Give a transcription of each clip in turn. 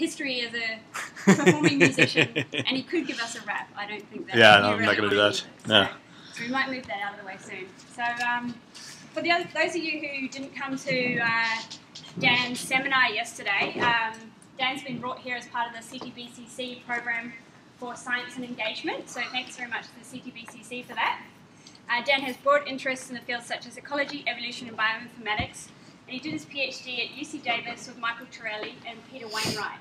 history as a performing musician, and he could give us a rap. I don't think that. Yeah, no, I'm not gonna do that. either. No. So, so we might move that out of the way soon. So um, for the other, those of you who didn't come to uh, Dan's seminar yesterday, um, Dan's been brought here as part of the CTBCC program for science and engagement. So thanks very much to the CTBCC for that. Uh, Dan has broad interests in the fields such as ecology, evolution, and bioinformatics, and he did his PhD at UC Davis with Michael Turelli and Peter Wainwright.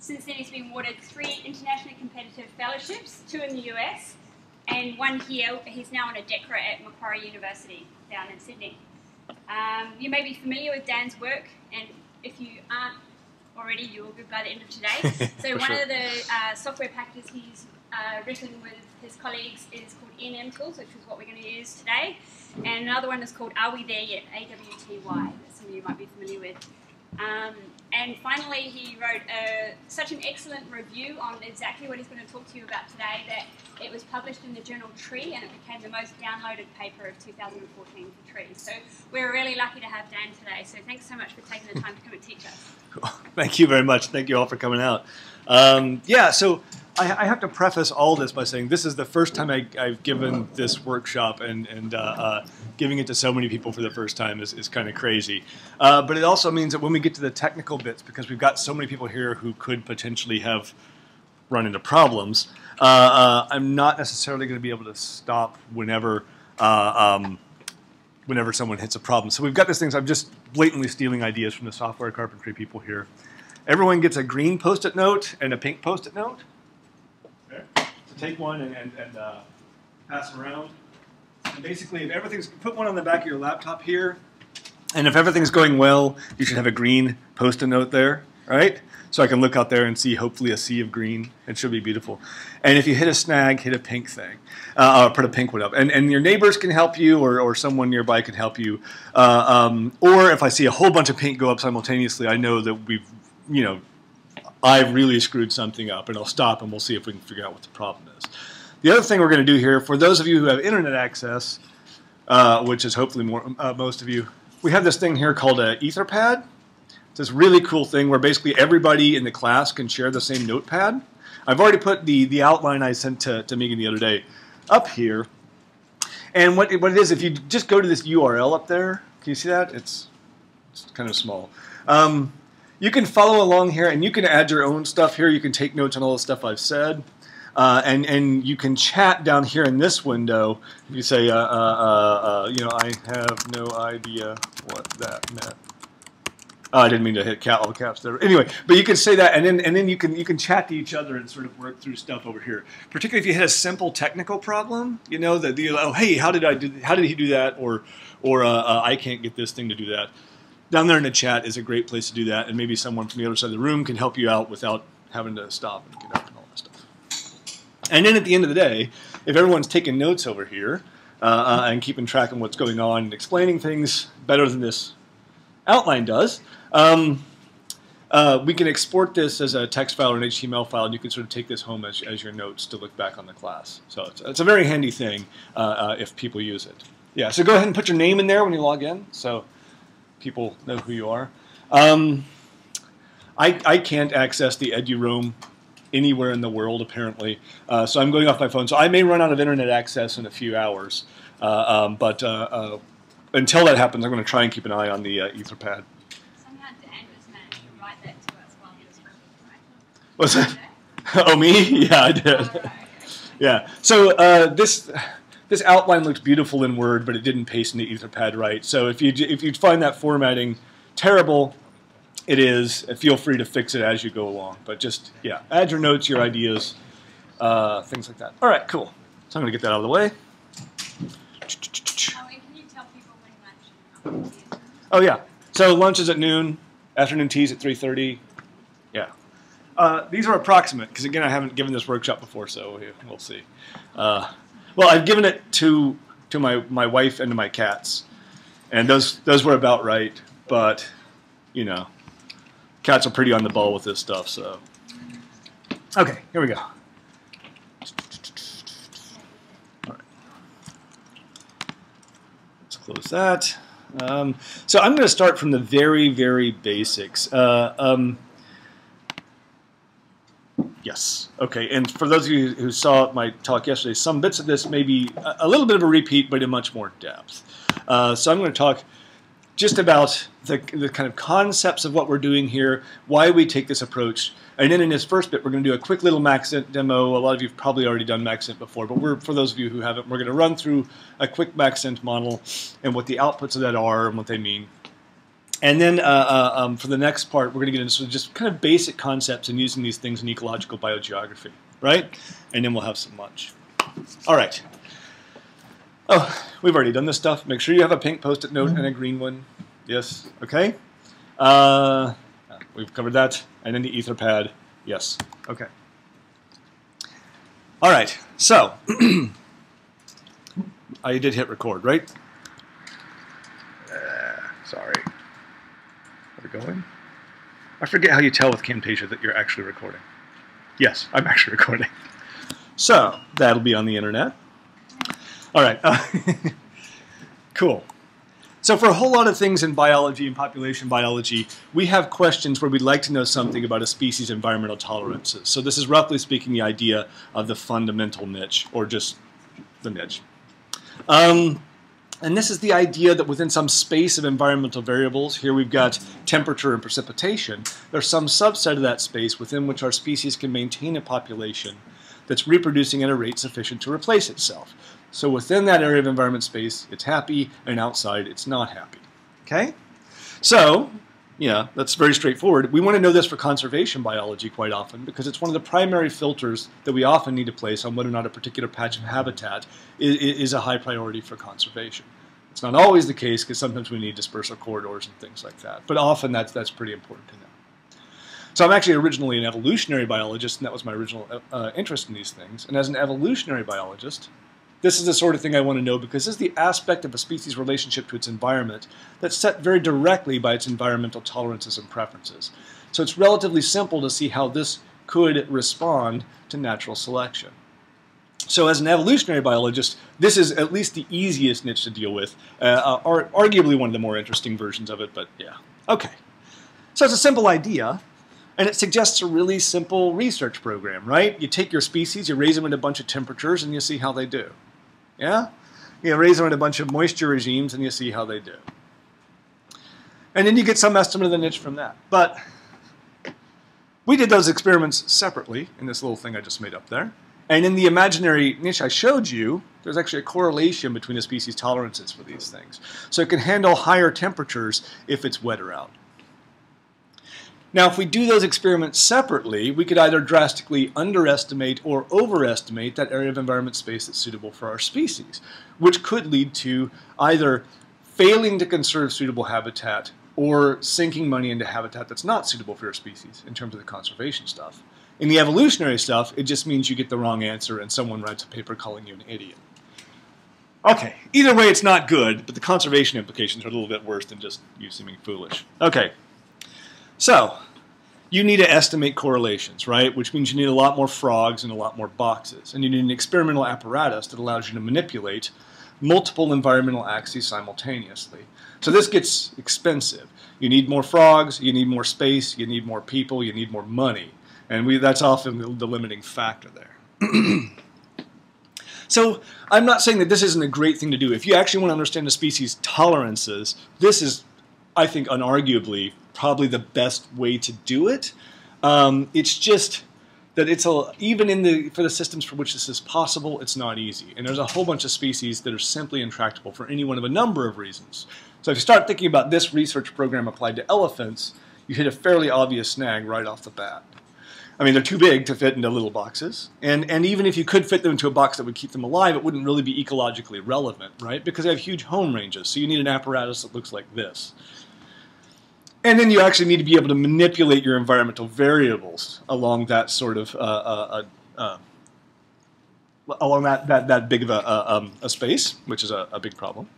Since then, he's been awarded three internationally competitive fellowships, two in the US, and one here. He's now on a DECRA at Macquarie University down in Sydney. Um, you may be familiar with Dan's work, and if you aren't already, you will be by the end of today. So, one sure. of the uh, software packages he's uh, written with his colleagues is called ENM Tools, which is what we're going to use today. And another one is called Are We There Yet? AWTY, that some of you might be familiar with. Um, and finally, he wrote uh, such an excellent review on exactly what he's going to talk to you about today that it was published in the journal Tree and it became the most downloaded paper of 2014 for Tree. So we're really lucky to have Dan today. So thanks so much for taking the time to come and teach us. Thank you very much. Thank you all for coming out. Um, yeah, so I, I have to preface all this by saying this is the first time I, I've given this workshop, and, and uh, uh, giving it to so many people for the first time is, is kind of crazy. Uh, but it also means that when we get to the technical bits, because we've got so many people here who could potentially have run into problems, uh, uh, I'm not necessarily going to be able to stop whenever. Uh, um, whenever someone hits a problem. So we've got these things, I'm just blatantly stealing ideas from the software carpentry people here. Everyone gets a green post-it note and a pink post-it note. Okay. So take one and, and, and uh, pass around. And basically, if everything's, put one on the back of your laptop here, and if everything's going well, you should have a green post-it note there, right? So I can look out there and see hopefully a sea of green. It should be beautiful. And if you hit a snag, hit a pink thing, uh, put a pink one up. And, and your neighbors can help you, or, or someone nearby can help you. Uh, um, or if I see a whole bunch of pink go up simultaneously, I know that we've, you know, I've really screwed something up, and I'll stop and we'll see if we can figure out what the problem is. The other thing we're going to do here, for those of you who have internet access, uh, which is hopefully more, uh, most of you, we have this thing here called a Etherpad. It's this really cool thing where basically everybody in the class can share the same notepad. I've already put the, the outline I sent to, to Megan the other day up here. And what, it- what it is, if you just go to this URL up there, can you see that? It's, it's kind of small. Um, you can follow along here and you can add your own stuff here. You can take notes on all the stuff I've said. Uh, and, and you can chat down here in this window. You say, uh, uh, uh, uh, you know, I have no idea what that meant. Oh, I didn't mean to hit cap, all caps there. Anyway, but you can say that, and then and then you can you can chat to each other and sort of work through stuff over here. Particularly if you hit a simple technical problem, you know that the oh hey how did I do how did he do that or or uh, I can't get this thing to do that. Down there in the chat is a great place to do that, and maybe someone from the other side of the room can help you out without having to stop and get up and all that stuff. And then at the end of the day, if everyone's taking notes over here uh, uh, and keeping track of what's going on and explaining things better than this outline does, um, uh, we can export this as a text file or an HTML file, and you can sort of take this home as, as your notes to look back on the class. So it's, it's a very handy thing uh, uh, if people use it. Yeah, so go ahead and put your name in there when you log in, so people know who you are. Um, I, I can't access the EduRoam anywhere in the world, apparently, uh, so I'm going off my phone. So I may run out of internet access in a few hours, uh, um, but uh, uh, until that happens, I'm going to try and keep an eye on the uh, Etherpad. Somehow Dan was managed to write that to us while he was speaking, right? Was that? Oh, me? Yeah, I did. Alright. Yeah. So uh, this this outline looks beautiful in Word, but it didn't paste in the Etherpad right. So if you if you find that formatting terrible, it is. Feel free to fix it as you go along. But just yeah, add your notes, your ideas, uh, things like that. All right, cool. So I'm gonna get that out of the way. Oh, and can you tell people when lunch is? Yeah. So lunch is at noon. Afternoon teas at 3:30. Yeah. Uh, these are approximate because again I haven't given this workshop before, so we- we'll see. Uh, well, I've given it to to my, my wife and to my cats, and those those were about right. But you know, cats are pretty on the ball with this stuff. So okay, here we go. All right. Let's close that. Um, so I'm going to start from the very, very basics. Uh, um, Yes. Okay. And for those of you who saw my talk yesterday, some bits of this may be a, little bit of a repeat, but in much more depth. Uh, so I'm going to talk just about the, the kind of concepts of what we're doing here, why we take this approach. And then in this first bit, we're going to do a quick little Maxent demo. A lot of you have probably already done Maxent before, but we're, for those of you who haven't, we're going to run through a quick Maxent model and what the outputs of that are and what they mean. And then uh, uh, um, for the next part, we're going to get into just kind of basic concepts and using these things in ecological biogeography, right? And then we'll have some lunch. All right. Oh, we've already done this stuff. Make sure you have a pink post-it note and a green one. Yes, okay. Uh, we've covered that. And then the Etherpad. Yes, okay. All right, so I did hit record, right? Uh, sorry. Going? I forget how you tell with Camtasia that you're actually recording. Yes, I'm actually recording. So, that'll be on the internet. All right. Uh, cool. So for a whole lot of things in biology and population biology, we have questions where we'd like to know something about a species' environmental tolerances. So this is roughly speaking the idea of the fundamental niche, or just the niche. Um, and this is the idea that within some space of environmental variables, here we've got temperature and precipitation, there's some subset of that space within which our species can maintain a population that's reproducing at a rate sufficient to replace itself. So within that area of environment space, it's happy, and outside, it's not happy. Okay? So, yeah, that's very straightforward. We want to know this for conservation biology quite often because it's one of the primary filters that we often need to place on whether or not a particular patch of habitat is, is a high priority for conservation. It's not always the case because sometimes we need dispersal corridors and things like that, but often that's, that's pretty important to know. So I'm actually originally an evolutionary biologist, and that was my original uh, interest in these things. And as an evolutionary biologist, this is the sort of thing I want to know because this is the aspect of a species' relationship to its environment that's set very directly by its environmental tolerances and preferences. So it's relatively simple to see how this could respond to natural selection. So as an evolutionary biologist, this is at least the easiest niche to deal with, uh, uh, arguably one of the more interesting versions of it, but yeah. Okay. So it's a simple idea, and it suggests a really simple research program, right? You take your species, you raise them at a bunch of temperatures, and you see how they do. Yeah? You raise them in a bunch of moisture regimes and you see how they do. And then you get some estimate of the niche from that. But we did those experiments separately in this little thing I just made up there. And in the imaginary niche I showed you, there's actually a correlation between the species tolerances for these things. So it can handle higher temperatures if it's wetter out. Now, if we do those experiments separately, we could either drastically underestimate or overestimate that area of environment space that's suitable for our species, which could lead to either failing to conserve suitable habitat or sinking money into habitat that's not suitable for your species in terms of the conservation stuff. In the evolutionary stuff, it just means you get the wrong answer and someone writes a paper calling you an idiot. Okay, either way, it's not good, but the conservation implications are a little bit worse than just you seeming foolish. Okay, so, you need to estimate correlations, right? Which means you need a lot more frogs and a lot more boxes. And you need an experimental apparatus that allows you to manipulate multiple environmental axes simultaneously. So this gets expensive. You need more frogs, you need more space, you need more people, you need more money. And we, that's often the, limiting factor there. so I'm not saying that this isn't a great thing to do. If you actually want to understand the species tolerances, this is, I think, unarguably probably the best way to do it. Um, it's just that it's a even in the for the systems for which this is possible, it's not easy. And there's a whole bunch of species that are simply intractable for any one of a number of reasons. So if you start thinking about this research program applied to elephants, you hit a fairly obvious snag right off the bat. I mean, they're too big to fit into little boxes. And, and even if you could fit them into a box that would keep them alive, it wouldn't really be ecologically relevant, right? Because they have huge home ranges. So you need an apparatus that looks like this. And then you actually need to be able to manipulate your environmental variables along that sort of uh, uh, uh, uh along that, that, that big of a, um, a space, which is a, a big problem.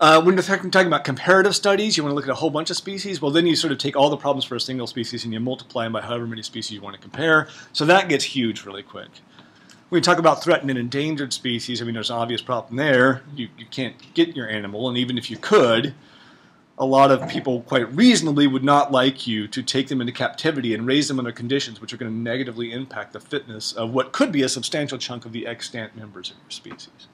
Uh, when you're talking about comparative studies, you want to look at a whole bunch of species. Well, then you sort of take all the problems for a single species and you multiply them by however many species you want to compare. So that gets huge really quick. When you talk about threatened and endangered species, I mean, there's an obvious problem there. You, you can't get your animal, and even if you could, a lot of people quite reasonably would not like you to take them into captivity and raise them under conditions which are going to negatively impact the fitness of what could be a substantial chunk of the extant members of your species.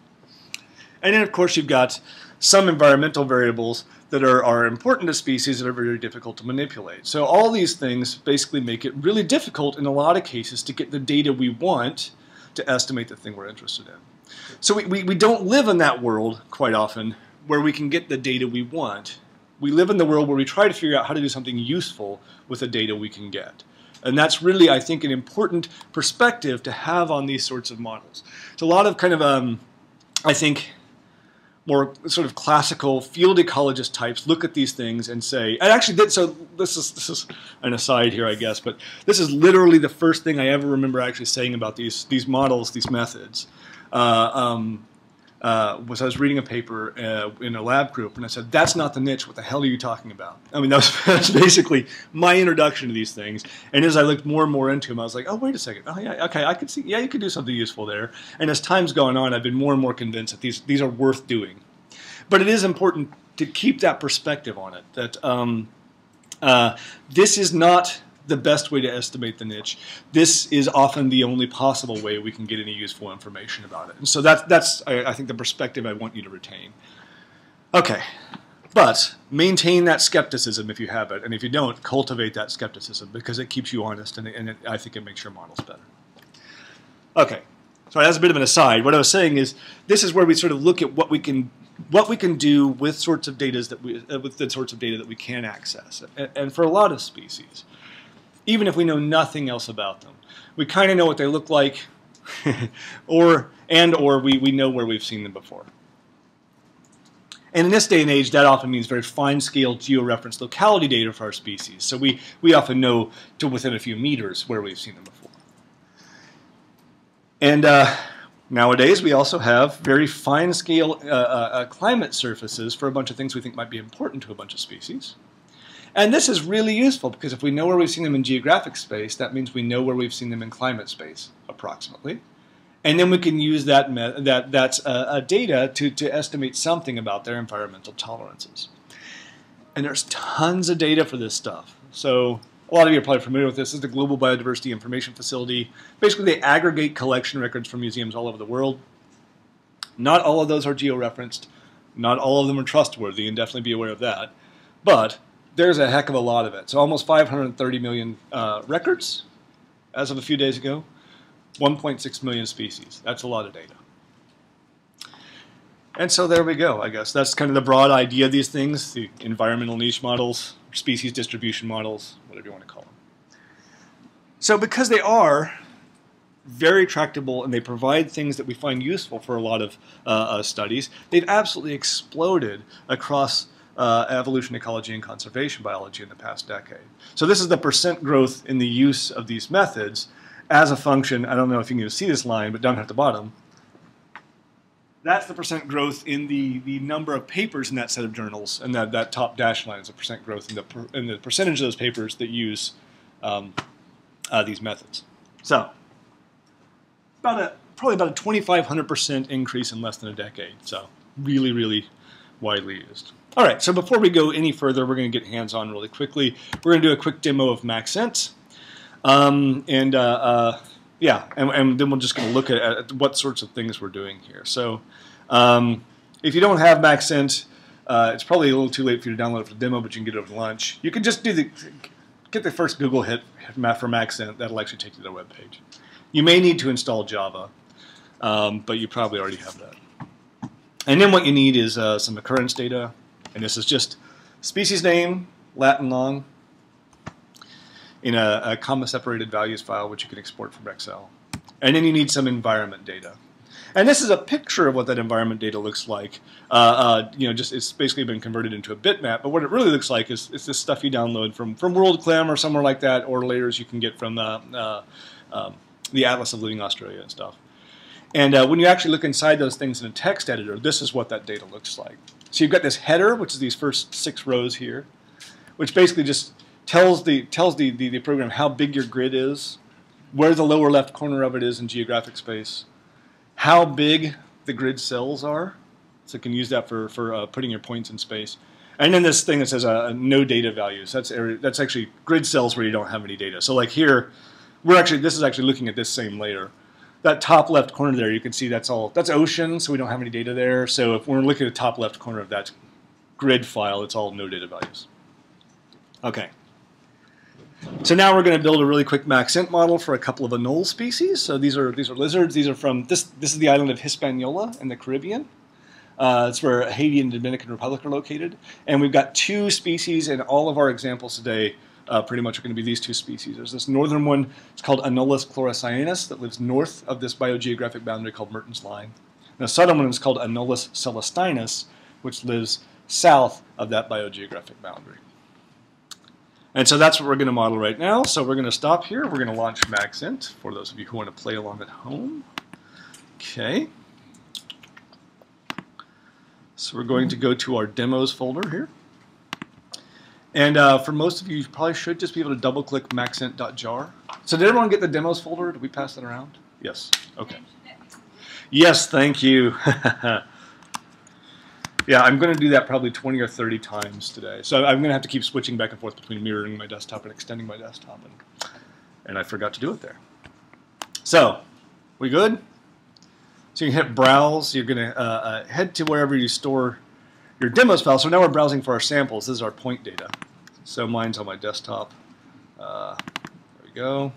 And then, of course, you've got some environmental variables that are, are important to species that are very difficult to manipulate. So all these things basically make it really difficult in a lot of cases to get the data we want to estimate the thing we're interested in. So we, we, we don't live in that world quite often where we can get the data we want. We live in the world where we try to figure out how to do something useful with the data we can get. And that's really, I think, an important perspective to have on these sorts of models. So a lot of kind of, um, I think, more sort of classical field ecologist types look at these things and say, and actually, so this is this is an aside here, I guess, but this is literally the first thing I ever remember actually saying about these these models, these methods. Uh, um, uh, was I was reading a paper uh, in a lab group, and I said, "That's not the niche. What the hell are you talking about?" I mean, that was, that's basically my introduction to these things. And as I looked more and more into them, I was like, "Oh, wait a second. Oh, yeah, okay, I could see. Yeah, you could do something useful there." And as time's gone on, I've been more and more convinced that these these are worth doing. But it is important to keep that perspective on it. That um, uh, this is not the best way to estimate the niche. This is often the only possible way we can get any useful information about it. And so that, that's, I, I think, the perspective I want you to retain. Okay, but maintain that skepticism if you have it, and if you don't, cultivate that skepticism because it keeps you honest, and, it, and it, I think it makes your models better. Okay, so that's a bit of an aside. What I was saying is this is where we sort of look at what we can what we can do with sorts of data that we uh, with the sorts of data that we can access, and, and for a lot of species, even if we know nothing else about them. We kind of know what they look like, or and or we, we know where we've seen them before. And in this day and age, that often means very fine-scale georeferenced locality data for our species. So we, we often know to within a few meters where we've seen them before. And uh, nowadays, we also have very fine-scale uh, uh, uh climate surfaces for a bunch of things we think might be important to a bunch of species. And this is really useful because if we know where we've seen them in geographic space, that means we know where we've seen them in climate space, approximately. And then we can use that, that, that uh, data to, to estimate something about their environmental tolerances. And there's tons of data for this stuff. So a lot of you are probably familiar with this. This is the Global Biodiversity Information Facility. Basically, they aggregate collection records from museums all over the world. Not all of those are geo-referenced. Not all of them are trustworthy, and definitely be aware of that. But there's a heck of a lot of it. So almost 530 million uh, records as of a few days ago, 1.6 million species. That's a lot of data. And so there we go, I guess. That's kind of the broad idea of these things, the environmental niche models, species distribution models, whatever you want to call them. So because they are very tractable and they provide things that we find useful for a lot of uh, uh, studies, they've absolutely exploded across uh, evolution, ecology, and conservation biology in the past decade. So this is the percent growth in the use of these methods as a function. I don't know if you can see this line, but down at the bottom, that's the percent growth in the, the number of papers in that set of journals, and that, that top dashed line is the percent growth in the, per, in the percentage of those papers that use um, uh, these methods. So, about a, probably about a 2,500% increase in less than a decade. So, really, really widely used. All right, so before we go any further, we're going to get hands-on really quickly. We're going to do a quick demo of Maxent. Um, and uh, uh, yeah, and, and, then we're just going to look at, at, what sorts of things we're doing here. So um, if you don't have Maxent, uh, it's probably a little too late for you to download it for the demo, but you can get it over lunch. You can just do the get the first Google hit for Maxent. That'll actually take you to their web page. You may need to install Java, um, but you probably already have that. And then what you need is uh, some occurrence data, and this is just species name, Latin long, in a, a comma separated values file, which you can export from Excel. And then you need some environment data. And this is a picture of what that environment data looks like. Uh, uh, you know, just it's basically been converted into a bitmap. But what it really looks like is, is this stuff you download from from WorldClim or somewhere like that, or layers you can get from uh, uh um, the Atlas of Living Australia and stuff. And uh, when you actually look inside those things in a text editor, this is what that data looks like. So you've got this header, which is these first six rows here, which basically just tells the tells the, the, the program how big your grid is, where the lower left corner of it is in geographic space, how big the grid cells are, so you can use that for, for uh, putting your points in space, And then this thing that says uh, no data values. That's that's actually grid cells where you don't have any data. So like here, we're actually this is actually looking at this same layer. That top left corner there, you can see that's all that's ocean, so we don't have any data there. So if we're looking at the top left corner of that grid file, it's all no data values. Okay. So now we're going to build a really quick maxent model for a couple of anole species. So these are these are lizards. These are from this this is the island of Hispaniola in the Caribbean. Uh, it's where Haiti and Dominican Republic are located. And we've got two species in all of our examples today. Uh, pretty much are going to be these two species. There's this northern one, it's called Anolis chlorocyanus, that lives north of this biogeographic boundary called Mertens Line. And the southern one is called Anolis coelestinus, which lives south of that biogeographic boundary. And so that's what we're going to model right now. So we're going to stop here. We're going to launch Maxent for those of you who want to play along at home. Okay. So we're going to go to our demos folder here. And uh, for most of you, you probably should just be able to double click maxent.jar. So did everyone get the demos folder? Did we pass that around? Yes. Okay. Yes, thank you. yeah, I'm going to do that probably 20 or 30 times today. So I'm going to have to keep switching back and forth between mirroring my desktop and extending my desktop. And, and I forgot to do it there. So, we good? So you hit browse. You're going to uh, uh, head to wherever you store your demos file. So now we're browsing for our samples. This is our point data. So mine's on my desktop. Uh, there we go.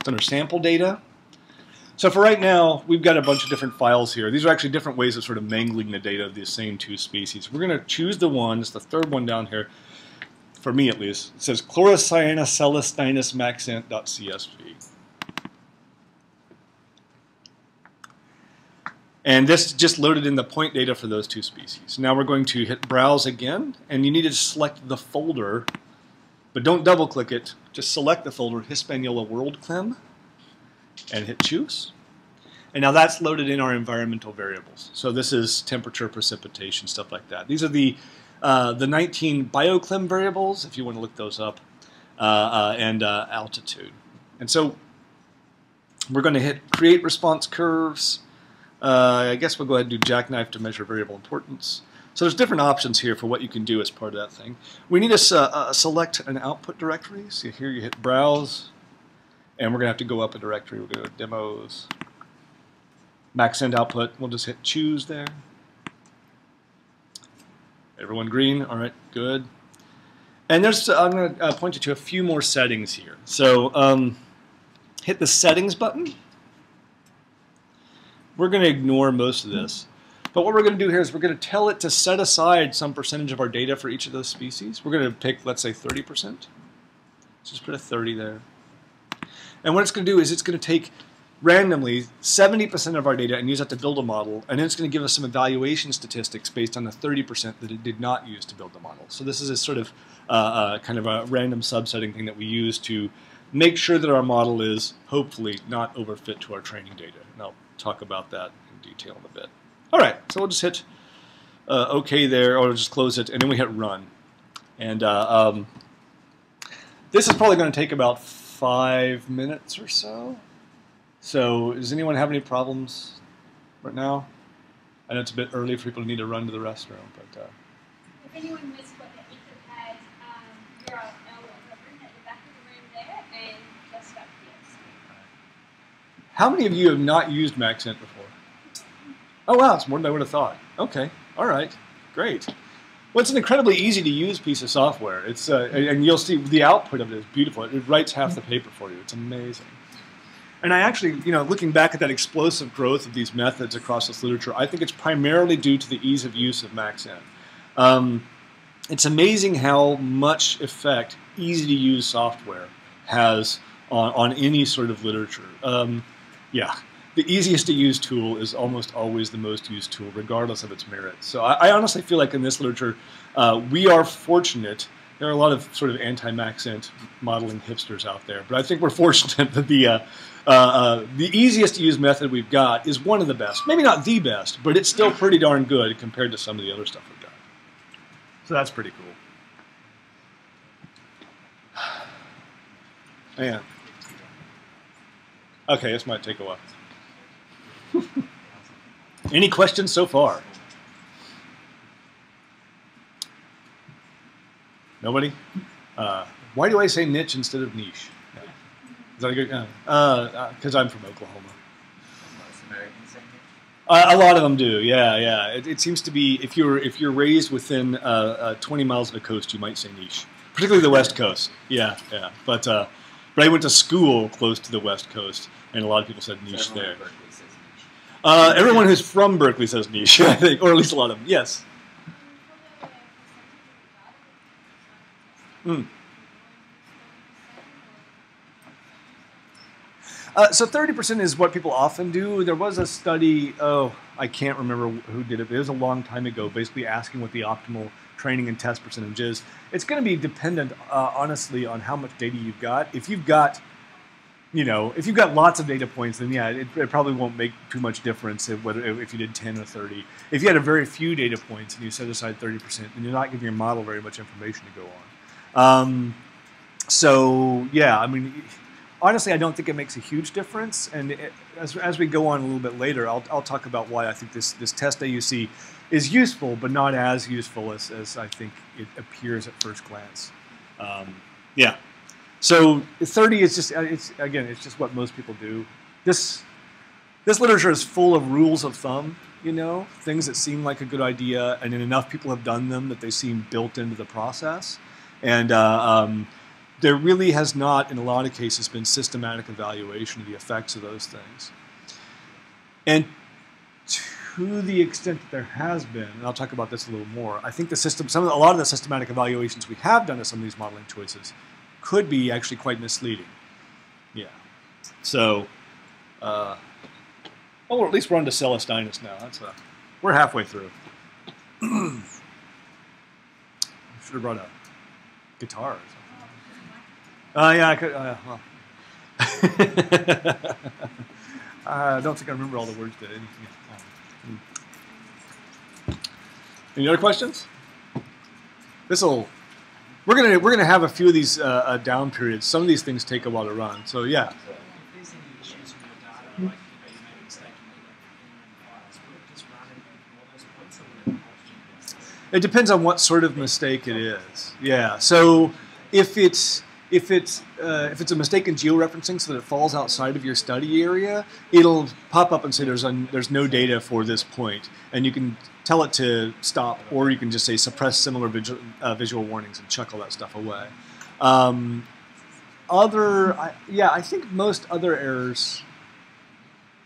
It's under sample data. So for right now, we've got a bunch of different files here. These are actually different ways of sort of mangling the data of the same two species. We're going to choose the one, it's the third one down here, for me at least. It says chlorocyanus coelestinus maxent.csv. And this just loaded in the point data for those two species. Now we're going to hit Browse again, and you need to select the folder, but don't double click it. Just select the folder Hispaniola World Clim, and hit Choose. And now that's loaded in our environmental variables. So this is temperature, precipitation, stuff like that. These are the uh, the 19 bioclim variables, if you want to look those up, uh, uh, and uh, altitude. And so we're going to hit Create Response Curves, uh, I guess we'll go ahead and do jackknife to measure variable importance. So there's different options here for what you can do as part of that thing. We need to uh, select an output directory. So here you hit Browse, and we're going to have to go up a directory. We're going to go Demos, Maxent Output. We'll just hit Choose there. Everyone green? All right, good. And there's, I'm going to uh, point you to a few more settings here. So um, hit the Settings button. We're going to ignore most of this. But what we're going to do here is we're going to tell it to set aside some percentage of our data for each of those species. We're going to pick, let's say, 30%. Let's just put a 30 there. And what it's going to do is it's going to take randomly 70% of our data and use that to build a model, and then it's going to give us some evaluation statistics based on the 30% that it did not use to build the model. So this is a sort of uh, uh, kind of a random subsetting thing that we use to make sure that our model is hopefully not overfit to our training data. And I'll talk about that in detail in a bit. All right, so we'll just hit uh, OK there, or just close it, and then we hit Run. And uh, um, this is probably going to take about five minutes or so. So does anyone have any problems right now? I know it's a bit early for people to need to run to the restroom, but... Uh, if anyone missed what the Etherpad um, URL was, I've written at the back of the room there and just up here. How many of you have not used Maxent before? Oh wow, it's more than I would have thought. Okay, all right, great. Well, it's an incredibly easy to use piece of software. It's uh, and you'll see the output of it is beautiful. It writes half the paper for you. It's amazing. And I actually, you know, looking back at that explosive growth of these methods across this literature, I think it's primarily due to the ease of use of Maxent. Um, it's amazing how much effect easy to use software has on, on any sort of literature. Um, yeah, the easiest to use tool is almost always the most used tool, regardless of its merits. So I, I honestly feel like in this literature, uh, we are fortunate. There are a lot of sort of anti-Maxent modeling hipsters out there, but I think we're fortunate that the uh, uh, uh, the easiest to use method we've got is one of the best. Maybe not the best, but it's still pretty darn good compared to some of the other stuff we've got. So that's pretty cool. Man. Okay, this might take a while. Any questions so far? Nobody? Uh, why do I say niche instead of niche? Is that a good? Because uh, uh, I'm from Oklahoma. Most Americans say niche. Uh, a lot of them do. Yeah, yeah. It, it seems to be if you're if you're raised within uh, uh, 20 miles of the coast, you might say niche, particularly the West Coast. Yeah, yeah. But uh, but I went to school close to the West Coast, and a lot of people said niche Everyone there. niche. Uh, everyone who's from Berkeley says niche, I think, or at least a lot of them. Yes. Mm. Uh, so 30% is what people often do. There was a study, oh, I can't remember who did it, but it was a long time ago, basically asking what the optimal training and test percentage is. It's going to be dependent, uh, honestly, on how much data you've got. If you've got, you know, if you've got lots of data points, then yeah, it, it probably won't make too much difference if, whether, if you did 10 or 30. If you had a very few data points and you set aside 30%, then you're not giving your model very much information to go on. Um, so yeah, I mean, honestly, I don't think it makes a huge difference. And it, as, as we go on a little bit later, I'll, I'll talk about why I think this, this test AUC is useful, but not as useful as, as I think it appears at first glance. Um, yeah. So 30 is just, uh, it's again, it's just what most people do. This, this literature is full of rules of thumb, you know, things that seem like a good idea, and then enough people have done them that they seem built into the process. And uh, um, there really has not, in a lot of cases, been systematic evaluation of the effects of those things. And to the extent that there has been, and I'll talk about this a little more, I think the system, some of the, a lot of the systematic evaluations we have done of some of these modeling choices could be actually quite misleading. Yeah. So, uh, oh, well, at least we're on to Coelestinus now. That's uh, we're halfway through. Should have brought a guitar or something. Uh, yeah, I could. Uh, well. I don't think I remember all the words to it. Any other questions? This will. We're gonna we're gonna have a few of these uh, uh, down periods. Some of these things take a while to run. So yeah. So, If there's any issues with the data, like you know, you made a mistake in the files, would it just run and ignore those points, or would it help you? It depends on what sort of mistake it is. Yeah. So if it's if it's uh, if it's a mistake in georeferencing, so that it falls outside of your study area, it'll pop up and say there's un, there's no data for this point, and you can tell it to stop, or you can just say suppress similar visual, uh, visual warnings and chuck all that stuff away. Um, other, I, yeah, I think most other errors.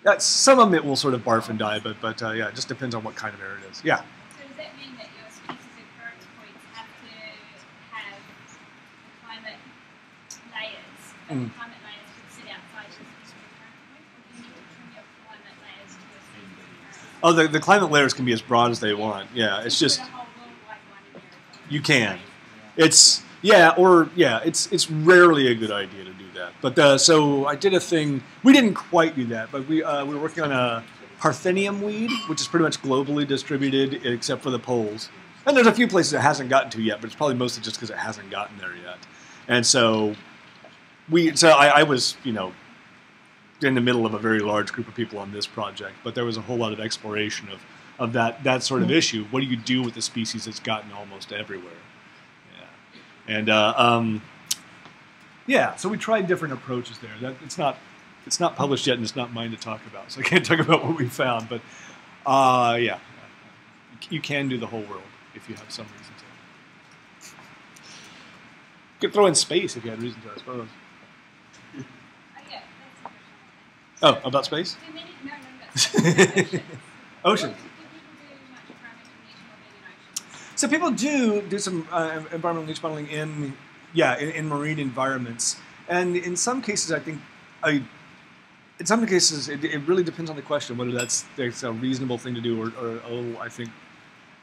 That's, some of them it will sort of barf and die, but but uh, yeah, it just depends on what kind of error it is. Yeah. So does that mean that your species occurrence points have to have climate layers, Mm. the climate layers could sit outside your species occurrence point, or do you need to trim your climate layers to your species occurrence? Oh, the, the climate layers can be as broad as they want. Yeah, it's just you can. It's yeah, or yeah, it's it's rarely a good idea to do that. But uh, so I did a thing. We didn't quite do that, but we uh, we were working on a Parthenium weed, which is pretty much globally distributed except for the poles. And there's a few places it hasn't gotten to yet, but it's probably mostly just because it hasn't gotten there yet. And so we so I, I was you know in the middle of a very large group of people on this project, but there was a whole lot of exploration of, of that, that sort of issue. What do you do with a species that's gotten almost everywhere? Yeah. And uh, um, yeah, so we tried different approaches there. That, it's not it's not published yet, and it's not mine to talk about, so I can't talk about what we found. But uh, yeah, you can do the whole world if you have some reason to. You could throw in space if you had reason to, I suppose. Oh, yeah, that's a question. Oh, about space? Do many, no, no, no. Oceans. Do people do much environmental niche about space? oceans? So people do do some uh, environmental niche modeling in yeah in, in marine environments, and in some cases I think I. In some cases, it, it really depends on the question whether that's, that's a reasonable thing to do or, or little, I think,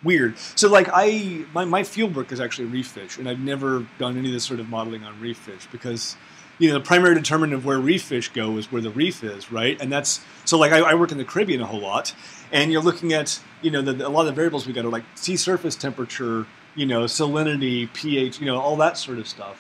weird. So, like, I my, my field work is actually reef fish, and I've never done any of this sort of modeling on reef fish because, you know, the primary determinant of where reef fish go is where the reef is, right? And that's so. Like, I, I work in the Caribbean a whole lot, and you're looking at you know the, a lot of the variables we got are like sea surface temperature, you know, salinity, pH, you know, all that sort of stuff.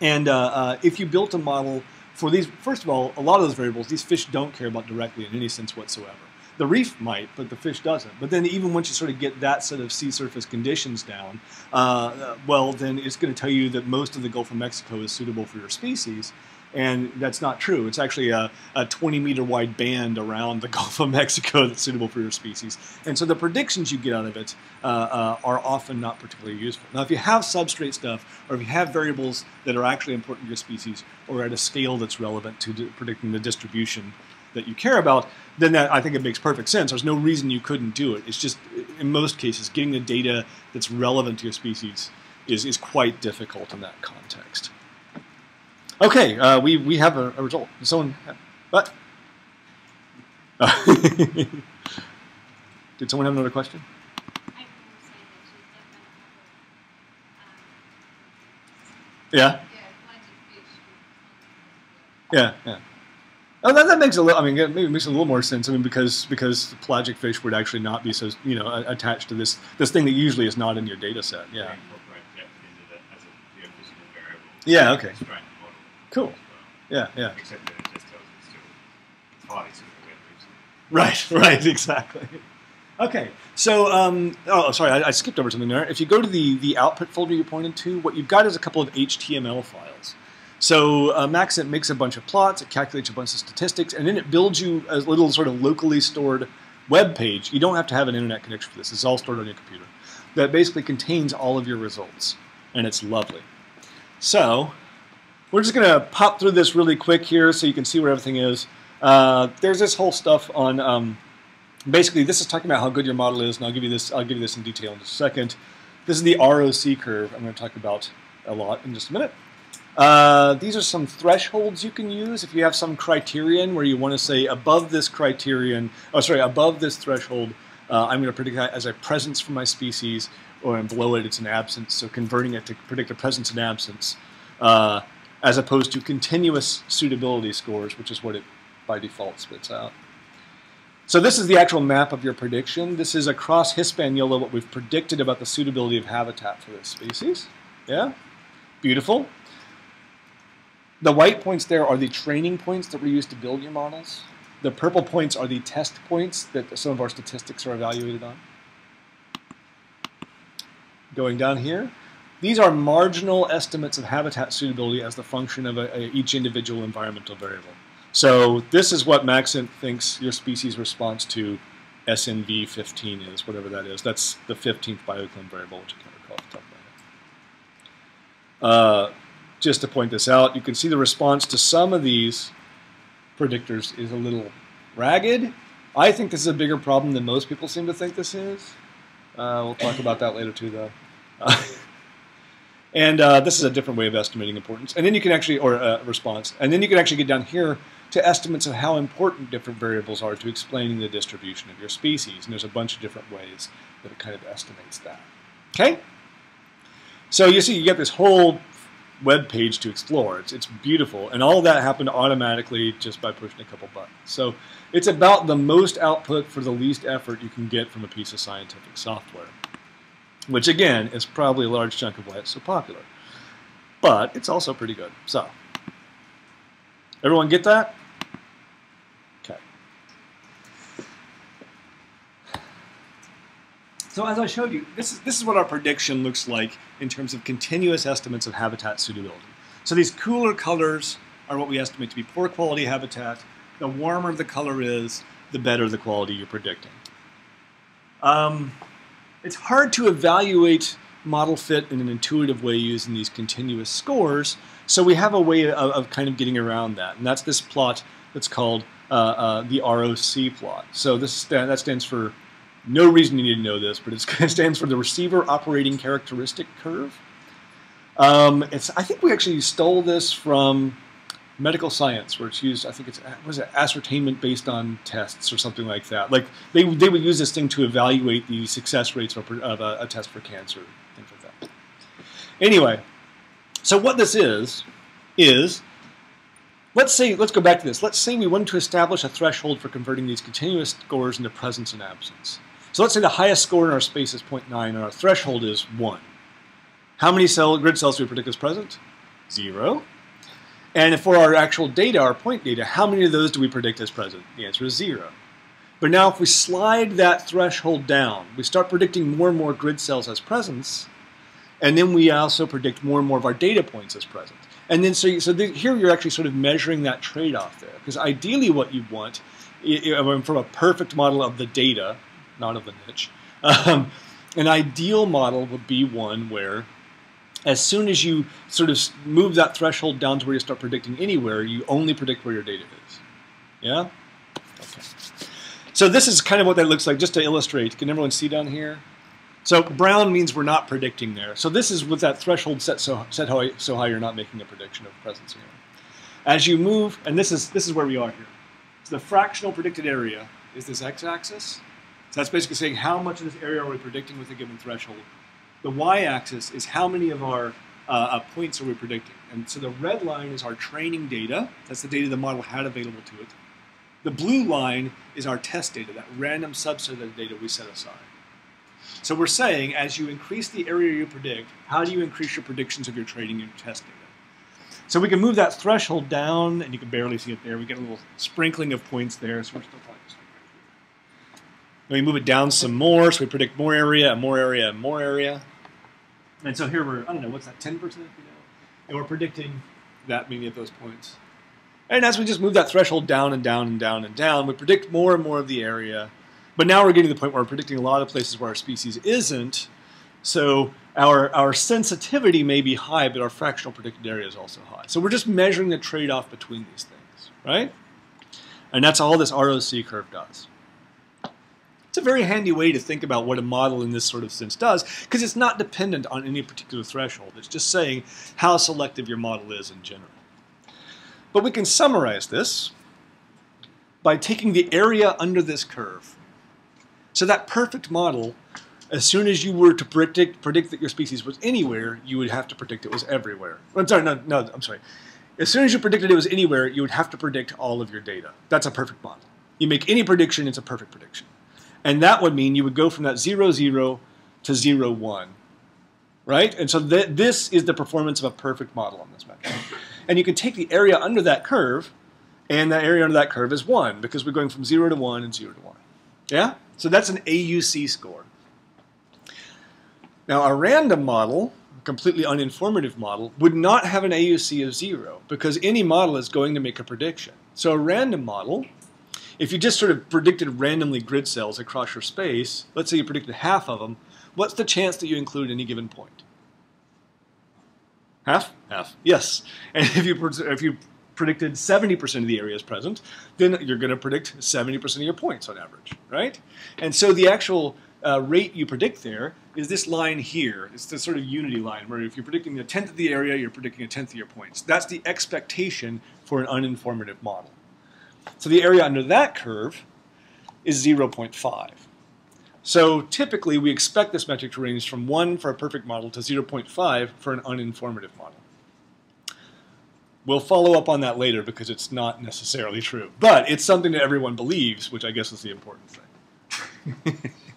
And uh, uh, if you built a model for these, first of all, a lot of those variables, these fish don't care about directly in any sense whatsoever. The reef might, but the fish doesn't. But then, even once you sort of get that set of sea surface conditions down, uh, well, then it's going to tell you that most of the Gulf of Mexico is suitable for your species. And that's not true. It's actually a, a 20 meter wide band around the Gulf of Mexico that's suitable for your species. And so the predictions you get out of it uh, uh, are often not particularly useful. Now, if you have substrate stuff, or if you have variables that are actually important to your species, or at a scale that's relevant to di- predicting the distribution that you care about, then that I think it makes perfect sense. There's no reason you couldn't do it. It's just, in most cases, getting the data that's relevant to your species is, is quite difficult in that context. Okay, uh, we, we have a, a result. Someone, what? Did someone have another question? April was saying that she's done a couple. Yeah, yeah, yeah. Oh, that, that makes a little. I mean, it maybe makes a little more sense. I mean, because because pelagic fish would actually not be so you know attached to this this thing that usually is not in your data set. Yeah. incorporate depth into that as a geophysical variable. Yeah, okay. The Cool. Yeah. Yeah. Except that it just tells you still it's highly suitable web reefs. Right, right, exactly. Okay, so um, oh, sorry, I, I skipped over something there. If you go to the the output folder you pointed to, what you've got is a couple of HTML files. So uh, Maxent makes a bunch of plots, it calculates a bunch of statistics, and then it builds you a little sort of locally stored web page. You don't have to have an internet connection for this. It's all stored on your computer. That basically contains all of your results, and it's lovely. So we're just going to pop through this really quick here so you can see where everything is. Uh, there's this whole stuff on. Um, basically, this is talking about how good your model is, and I'll give you this. I'll give you this in detail in just a second. This is the ROC curve. I'm going to talk about a lot in just a minute. Uh, these are some thresholds you can use if you have some criterion where you want to say above this criterion. Oh, sorry, above this threshold, uh, I'm going to predict that as a presence for my species, or and below it, it's an absence. So converting it to predict a presence and absence, uh, as opposed to continuous suitability scores, which is what it by default spits out. So this is the actual map of your prediction. This is across Hispaniola what we've predicted about the suitability of habitat for this species. Yeah, beautiful. The white points there are the training points that we use to build your models. The purple points are the test points that some of our statistics are evaluated on. Going down here, these are marginal estimates of habitat suitability as the function of a, a, each individual environmental variable. So this is what Maxent thinks your species response to SNV 15 is, whatever that is. That's the 15th bioclim variable, which I can't recall off the top of my head. Uh, just to point this out, you can see the response to some of these predictors is a little ragged. I think this is a bigger problem than most people seem to think this is. Uh, we'll talk about that later too, though. Uh, and uh, this is a different way of estimating importance. And then you can actually, or uh, response, and then you can actually get down here to estimates of how important different variables are to explaining the distribution of your species. And there's a bunch of different ways that it kind of estimates that. Okay? So you see, you get this whole web page to explore. It's, it's beautiful. And all that happened automatically just by pushing a couple buttons. So it's about the most output for the least effort you can get from a piece of scientific software, which again is probably a large chunk of why it's so popular. But it's also pretty good. So, everyone get that? Okay. So as I showed you, this is, this is what our prediction looks like in terms of continuous estimates of habitat suitability. So these cooler colors are what we estimate to be poor quality habitat. The warmer the color is, the better the quality you're predicting. Um, it's hard to evaluate model fit in an intuitive way using these continuous scores, so we have a way of, of kind of getting around that, and that's this plot that's called uh, uh, the ROC plot. So this that stands for no reason you need to know this, but it stands for the receiver operating characteristic curve. Um, it's I think we actually stole this from medical science, where it's used. I think it's was it ascertainment based on tests or something like that. Like they they would use this thing to evaluate the success rates of a, of a, a test for cancer, things like that. Anyway, so what this is is let's say let's go back to this. Let's say we wanted to establish a threshold for converting these continuous scores into presence and absence. So let's say the highest score in our space is 0.9 and our threshold is 1. How many cell grid cells do we predict as present? Zero. And for our actual data, our point data, how many of those do we predict as present? The answer is zero. But now if we slide that threshold down, we start predicting more and more grid cells as presence, and then we also predict more and more of our data points as present. And then so, so the, here you're actually sort of measuring that trade-off there, because ideally what you want, from a perfect model of the data, not of a niche, um, an ideal model would be one where as soon as you sort of move that threshold down to where you start predicting anywhere, you only predict where your data is. Yeah? Okay. So this is kind of what that looks like, just to illustrate. Can everyone see down here? So brown means we're not predicting there. So this is with that threshold set so set high, so high you're not making a prediction of presence here. As you move, and this is this is where we are here. So the fractional predicted area is this x-axis. So that's basically saying how much of this area are we predicting with a given threshold. The y-axis is how many of our uh, uh, points are we predicting. And so the red line is our training data. That's the data the model had available to it. The blue line is our test data, that random subset of the data we set aside. So we're saying as you increase the area you predict, how do you increase your predictions of your training and your test data? So we can move that threshold down, and you can barely see it there. We get a little sprinkling of points there, so we're still. Then we move it down some more, so we predict more area, and more area, and more area. And so here we're, I don't know, what's that, 10%? You know? And we're predicting that many of those points. And as we just move that threshold down and down and down and down, we predict more and more of the area. But now we're getting to the point where we're predicting a lot of places where our species isn't. So our, our sensitivity may be high, but our fractional predicted area is also high. So we're just measuring the trade-off between these things, right? And that's all this ROC curve does. It's a very handy way to think about what a model in this sort of sense does, because it's not dependent on any particular threshold. It's just saying how selective your model is in general. But we can summarize this by taking the area under this curve. So that perfect model, as soon as you were to predict, predict that your species was anywhere, you would have to predict it was everywhere. I'm sorry, no, no, I'm sorry. As soon as you predicted it was anywhere, you would have to predict all of your data. That's a perfect model. You make any prediction, it's a perfect prediction. And that would mean you would go from that 0, 0 to 0, 1. Right? And so th- this is the performance of a perfect model on this metric. And you can take the area under that curve, and that area under that curve is 1, because we're going from 0 to 1 and 0 to 1. Yeah? So that's an AUC score. Now, a random model, a completely uninformative model, would not have an AUC of 0, because any model is going to make a prediction. So a random model if you just sort of predicted randomly grid cells across your space, let's say you predicted half of them, what's the chance that you include any given point? Half? Half. Yes. And if you if you predicted 70% of the area is present, then you're going to predict 70% of your points on average, right? And so the actual uh, rate you predict there is this line here. It's the sort of unity line where if you're predicting a tenth of the area, you're predicting a tenth of your points. That's the expectation for an uninformative model. So the area under that curve is 0.5. So typically we expect this metric to range from 1 for a perfect model to 0.5 for an uninformative model. We'll follow up on that later because it's not necessarily true. But it's something that everyone believes, which I guess is the important thing.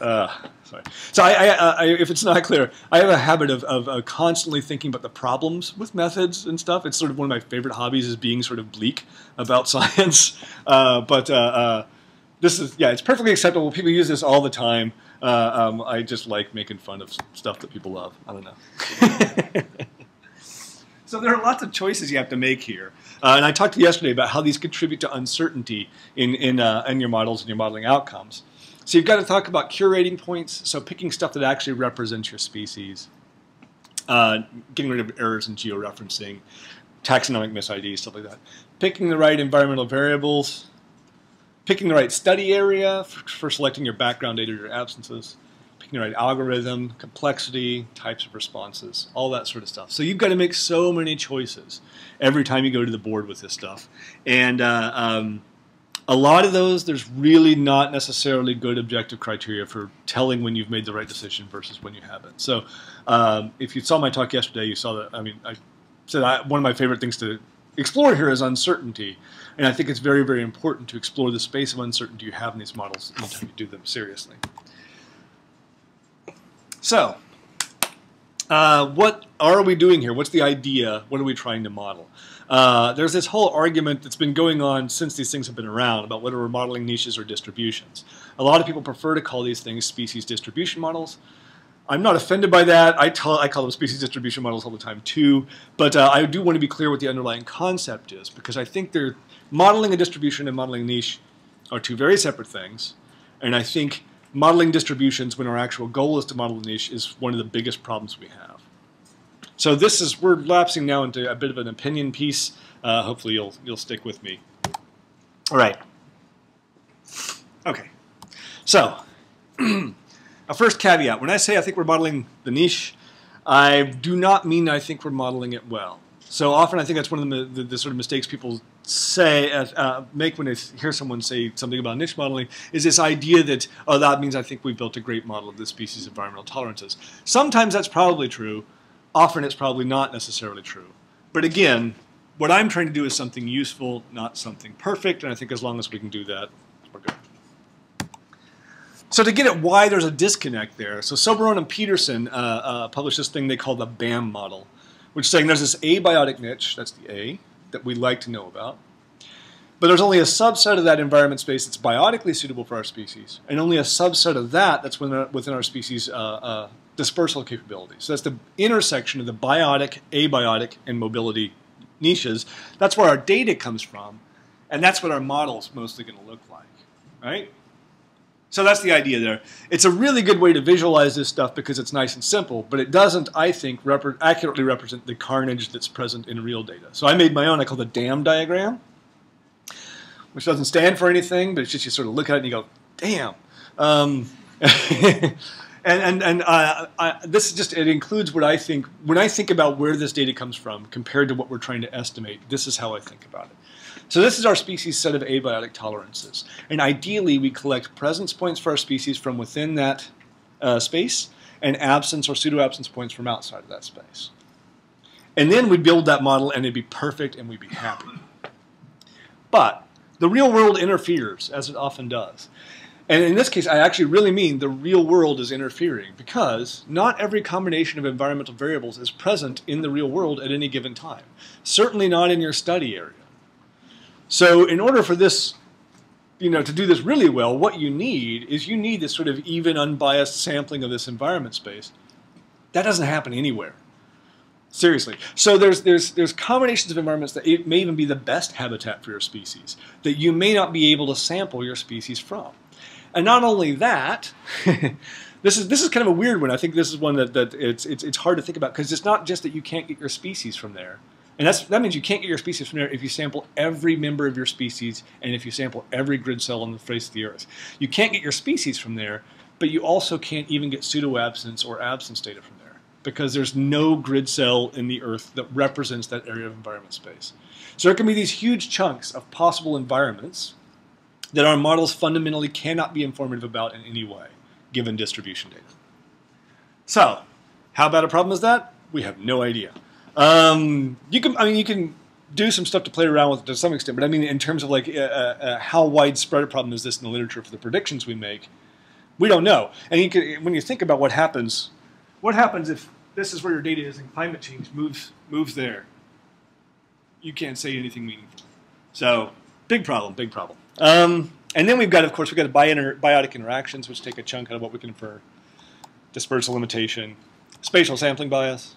uh, sorry. So I, I, I, if it's not clear, I have a habit of, of uh, constantly thinking about the problems with methods and stuff. It's sort of one of my favorite hobbies is being sort of bleak about science. Uh, but uh, uh, this is, yeah, it's perfectly acceptable. People use this all the time. Uh, um, I just like making fun of stuff that people love. I don't know. so there are lots of choices you have to make here. Uh, and I talked yesterday about how these contribute to uncertainty in, in, uh, in your models and your modeling outcomes. So you've got to talk about curating points, so picking stuff that actually represents your species, uh, getting rid of errors in georeferencing, taxonomic mis-IDs, stuff like that. Picking the right environmental variables, picking the right study area for, for selecting your background data or your absences, picking the right algorithm, complexity, types of responses, all that sort of stuff. So you've got to make so many choices every time you go to the board with this stuff. And uh, um, a lot of those, there's really not necessarily good objective criteria for telling when you've made the right decision versus when you haven't. So, um, if you saw my talk yesterday, you saw that. I mean, I said I, one of my favorite things to explore here is uncertainty, and I think it's very, very important to explore the space of uncertainty you have in these models anytime you do them seriously. So, uh, what are we doing here? What's the idea? What are we trying to model? Uh, there's this whole argument that's been going on since these things have been around about whether we're modeling niches or distributions. A lot of people prefer to call these things species distribution models. I'm not offended by that. I, I call them species distribution models all the time too. But uh, I do want to be clear what the underlying concept is because I think they're modeling a distribution and modeling niche are two very separate things. And I think modeling distributions when our actual goal is to model a niche is one of the biggest problems we have. So this is we're lapsing now into a bit of an opinion piece. Uh, hopefully you'll you'll stick with me. All right. Okay. So a first caveat: when I say I think we're modeling the niche, I do not mean I think we're modeling it well. So often I think that's one of the, the, the sort of mistakes people say uh, uh, make when they hear someone say something about niche modeling is this idea that oh that means I think we built a great model of the species' environmental tolerances. Sometimes that's probably true. Often it's probably not necessarily true. But again, what I'm trying to do is something useful, not something perfect, and I think as long as we can do that, we're good. So to get at why there's a disconnect there, so Soberon and Peterson uh, uh, published this thing they call the BAM model, which is saying there's this abiotic niche, that's the A, that we like to know about. But there's only a subset of that environment space that's biotically suitable for our species, and only a subset of that that's within our, within our species' uh, uh, dispersal capability. So that's the intersection of the biotic, abiotic, and mobility niches. That's where our data comes from, and that's what our model's mostly going to look like, right? So that's the idea there. It's a really good way to visualize this stuff because it's nice and simple, but it doesn't, I think, accurately represent the carnage that's present in real data. So I made my own, I call the DAM diagram, which doesn't stand for anything, but it's just you sort of look at it and you go, damn. Um, and and, and uh, I, this is just, it includes what I think, when I think about where this data comes from compared to what we're trying to estimate, this is how I think about it. So this is our species set of abiotic tolerances. And ideally, we collect presence points for our species from within that uh, space and absence or pseudo-absence points from outside of that space. And then we build that model and it'd be perfect and we'd be happy. But the real world interferes, as it often does. And in this case, I actually really mean the real world is interfering because not every combination of environmental variables is present in the real world at any given time. Certainly not in your study area. So in order for this, you know, to do this really well, what you need is you need this sort of even, unbiased sampling of this environment space. That doesn't happen anywhere. Seriously. So there's there's there's combinations of environments that it may even be the best habitat for your species that you may not be able to sample your species from. And not only that, this is this is kind of a weird one. I think this is one that, that it's, it's it's hard to think about because it's not just that you can't get your species from there. And that's, that means you can't get your species from there if you sample every member of your species and if you sample every grid cell on the face of the Earth. You can't get your species from there, but you also can't even get pseudo-absence or absence data from there because there's no grid cell in the Earth that represents that area of environment space. So there can be these huge chunks of possible environments that our models fundamentally cannot be informative about in any way, given distribution data. So, how bad a problem is that? We have no idea. Um, you can, I mean, you can do some stuff to play around with to some extent, but I mean, in terms of like uh, uh, uh, how widespread a problem is this in the literature for the predictions we make, we don't know. And you can, when you think about what happens, what happens if this is where your data is and climate change moves moves there? You can't say anything meaningful. So big problem, big problem. Um, and then we've got, of course, we've got biotic interactions, which take a chunk out of what we can infer. Dispersal limitation, spatial sampling bias,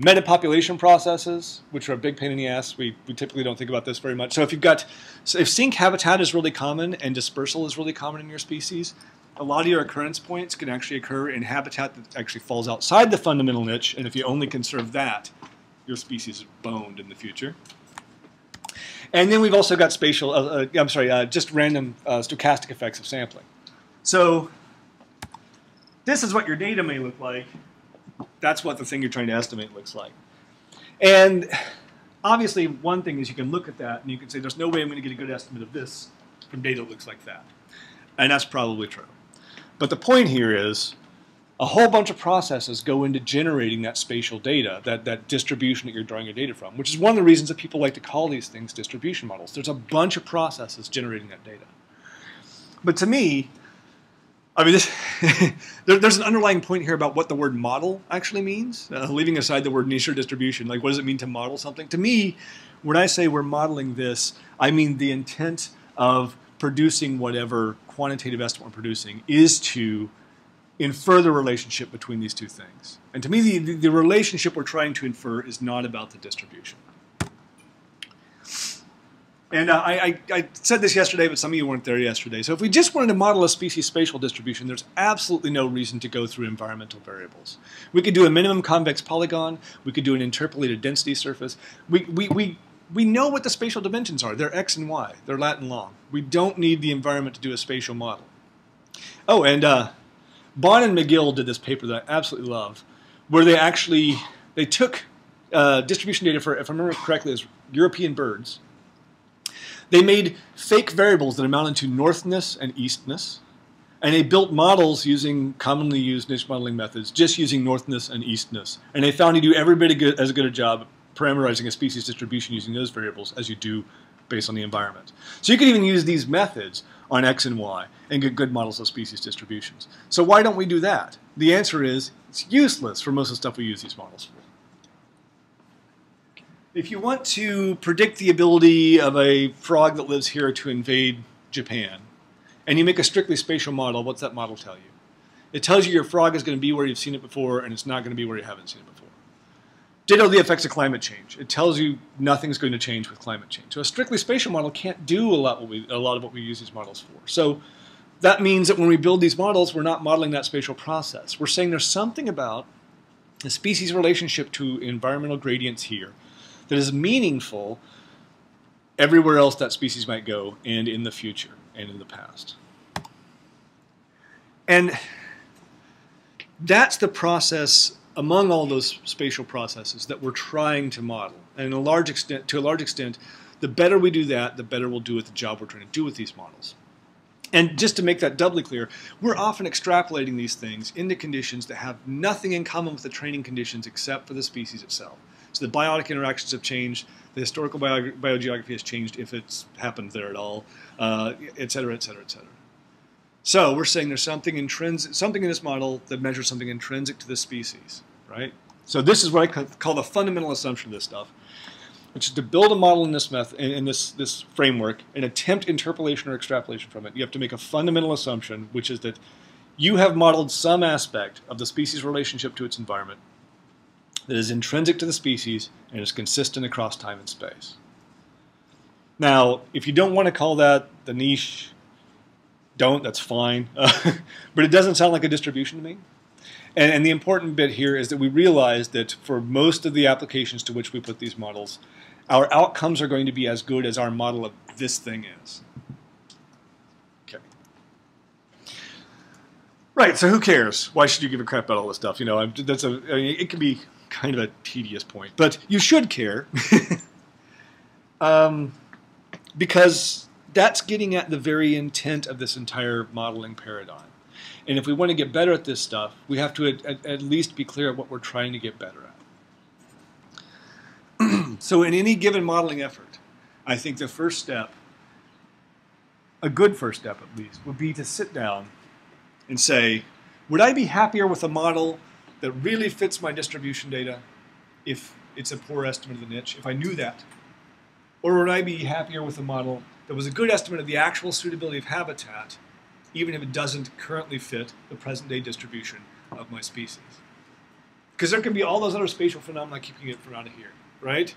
Metapopulation processes, which are a big pain in the ass. We, we typically don't think about this very much. So if you've got, so if sink habitat is really common and dispersal is really common in your species, a lot of your occurrence points can actually occur in habitat that actually falls outside the fundamental niche, and if you only conserve that, your species is boned in the future. And then we've also got spatial, uh, uh, I'm sorry, uh, just random uh, stochastic effects of sampling. So this is what your data may look like that's what the thing you're trying to estimate looks like. And obviously, one thing is you can look at that and you can say, there's no way I'm going to get a good estimate of this from data that looks like that. And that's probably true. But the point here is a whole bunch of processes go into generating that spatial data, that, that distribution that you're drawing your data from, which is one of the reasons that people like to call these things distribution models. There's a bunch of processes generating that data. But to me, I mean, this, there, there's an underlying point here about what the word model actually means, uh, leaving aside the word niche or distribution. Like, what does it mean to model something? To me, when I say we're modeling this, I mean the intent of producing whatever quantitative estimate we're producing is to infer the relationship between these two things. And to me, the, the, relationship we're trying to infer is not about the distribution. And uh, I, I, I, said this yesterday, but some of you weren't there yesterday. So if we just wanted to model a species spatial distribution, there's absolutely no reason to go through environmental variables. We could do a minimum convex polygon. We could do an interpolated density surface. We, we, we, we know what the spatial dimensions are. They're x and y. They're lat and long. We don't need the environment to do a spatial model. Oh, and uh, Bahn and McGill did this paper that I absolutely love, where they actually they took uh, distribution data for, if I remember correctly, as European birds, they made fake variables that amounted to northness and eastness, and they built models using commonly used niche modeling methods, just using northness and eastness. And they found you do every bit as good a job parameterizing a species distribution using those variables as you do based on the environment. So you could even use these methods on x and y and get good models of species distributions. So why don't we do that? The answer is it's useless for most of the stuff we use these models for. If you want to predict the ability of a frog that lives here to invade Japan, and you make a strictly spatial model, what's that model tell you? It tells you your frog is going to be where you've seen it before, and it's not going to be where you haven't seen it before. Ditto the effects of climate change. It tells you nothing's going to change with climate change. So a strictly spatial model can't do a lot, we, a lot of what we use these models for. So that means that when we build these models, we're not modeling that spatial process. We're saying there's something about the species relationship to environmental gradients here that is meaningful everywhere else that species might go and in the future and in the past. And that's the process among all those spatial processes that we're trying to model. And a large extent, to a large extent, the better we do that, the better we'll do with the job we're trying to do with these models. And just to make that doubly clear, we're often extrapolating these things into conditions that have nothing in common with the training conditions except for the species itself. So the biotic interactions have changed, the historical bio biogeography has changed if it's happened there at all, uh, et cetera, et cetera, et cetera. So we're saying there's something intrinsic, something in this model that measures something intrinsic to the species, right? So this is what I call the fundamental assumption of this stuff, which is to build a model in this method, in this this framework, and attempt interpolation or extrapolation from it. You have to make a fundamental assumption, which is that you have modeled some aspect of the species' relationship to its environment that is intrinsic to the species and is consistent across time and space. Now, if you don't want to call that the niche, don't, that's fine. but it doesn't sound like a distribution to me. And, and, the important bit here is that we realize that for most of the applications to which we put these models, our outcomes are going to be as good as our model of this thing is. Okay. Right, so who cares? Why should you give a crap about all this stuff? You know, that's a, I mean, it can be kind of a tedious point, but you should care um, because that's getting at the very intent of this entire modeling paradigm. And if we want to get better at this stuff, we have to at, at, least be clear at what we're trying to get better at. so in any given modeling effort, I think the first step, a good first step at least, would be to sit down and say, would I be happier with a model that really fits my distribution data if it's a poor estimate of the niche, if I knew that? Or would I be happier with a model that was a good estimate of the actual suitability of habitat, even if it doesn't currently fit the present day distribution of my species? Because there can be all those other spatial phenomena keeping it from out of here, right?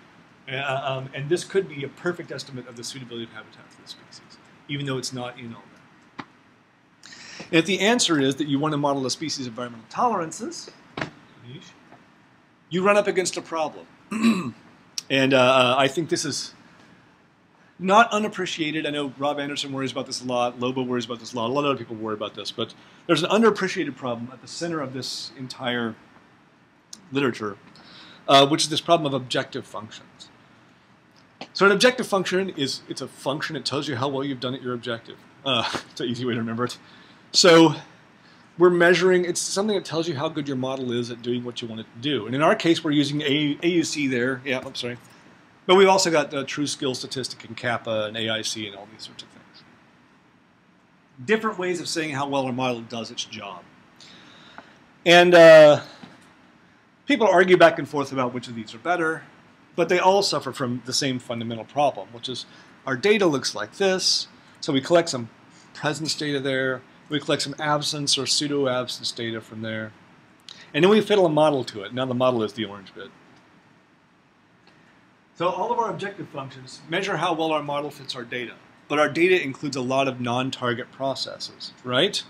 Uh, um, and this could be a perfect estimate of the suitability of habitat for the species, even though it's not in all that. And if the answer is that you want to model a species' environmental tolerances, you run up against a problem. and uh, uh, I think this is not unappreciated. I know Rob Anderson worries about this a lot. Lobo worries about this a lot. A lot of other people worry about this. But there's an underappreciated problem at the center of this entire literature, uh, which is this problem of objective functions. So an objective function is it's a function. It tells you how well you've done at your objective. Uh, it's an easy way to remember it. So we're measuring, it's something that tells you how good your model is at doing what you want it to do. And in our case, we're using A, AUC there. Yeah, I'm sorry. But we've also got the true skill statistic and kappa and AIC and all these sorts of things. different ways of saying how well our model does its job. And uh, people argue back and forth about which of these are better, but they all suffer from the same fundamental problem, which is our data looks like this. So we collect some presence data there. We collect some absence or pseudo-absence data from there. And then we fiddle a model to it. Now the model is the orange bit. So all of our objective functions measure how well our model fits our data. But our data includes a lot of non-target processes, right?